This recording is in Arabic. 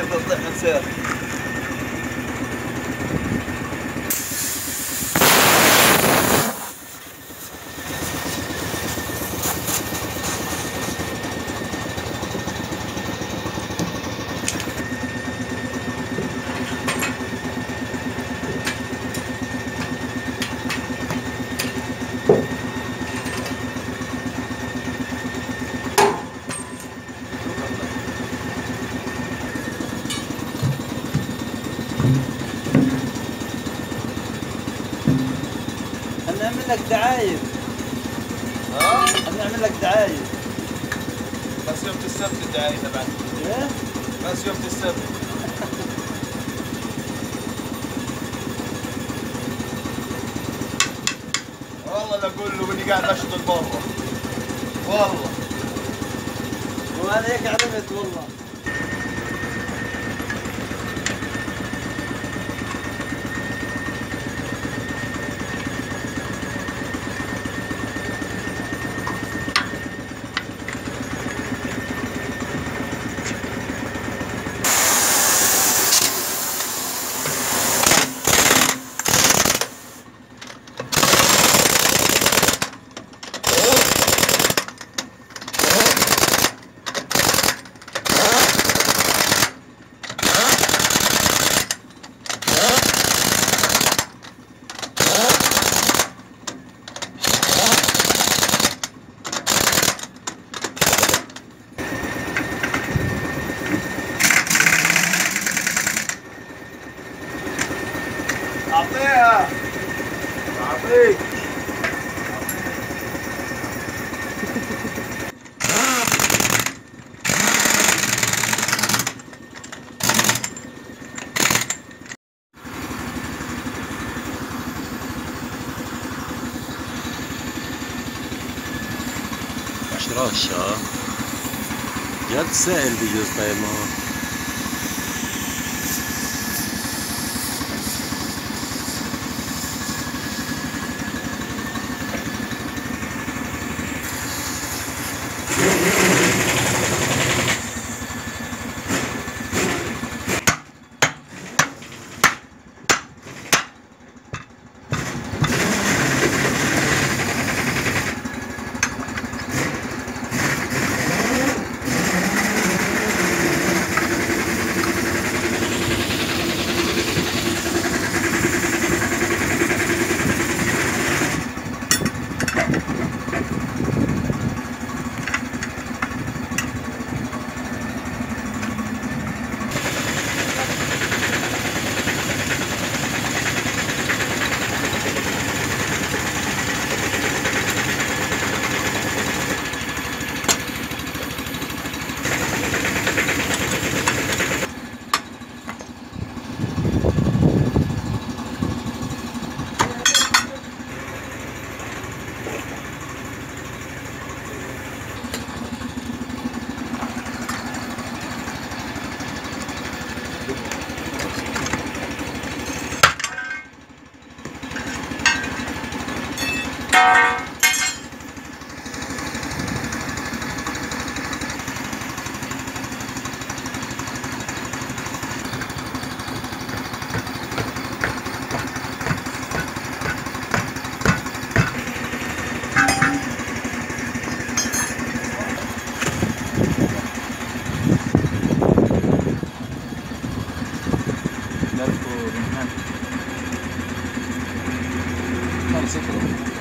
give those little السير نعمل لك دعايب ها نعمل لك دعايب بس يوم السبت الدعاية تبعك إيه؟ بس يوم السبت والله لا أقول له إني قاعد اشطل برا. والله. وأنا هيك عرفت والله. اعطيها اعطيك رشة جد سائل بيجوز طيب ما Cuidado con el Claro, sí, pero...